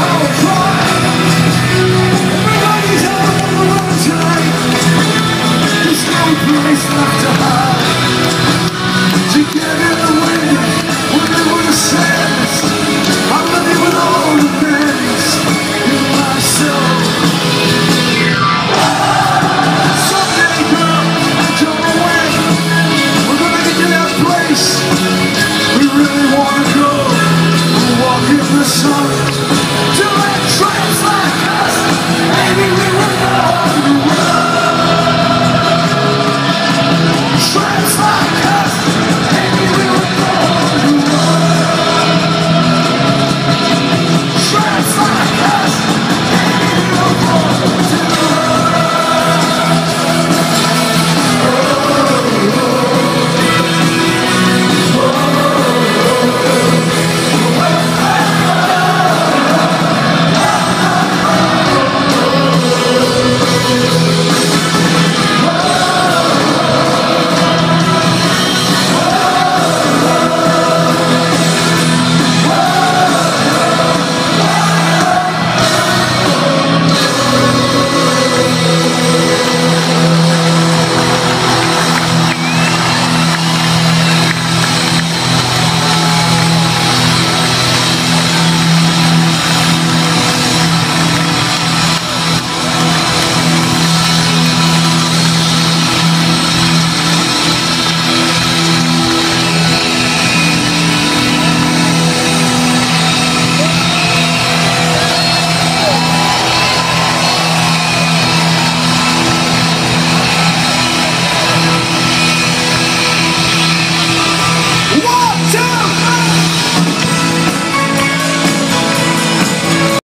power